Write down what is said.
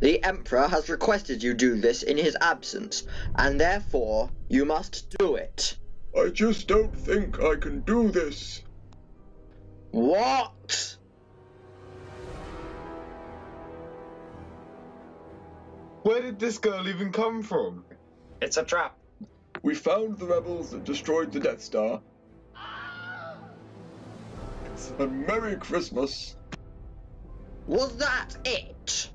The Emperor has requested you do this in his absence, and therefore you must do it. I just don't think I can do this. What? Where did this girl even come from? It's a trap. We found the rebels that destroyed the Death Star. It's a Merry Christmas. Was that it?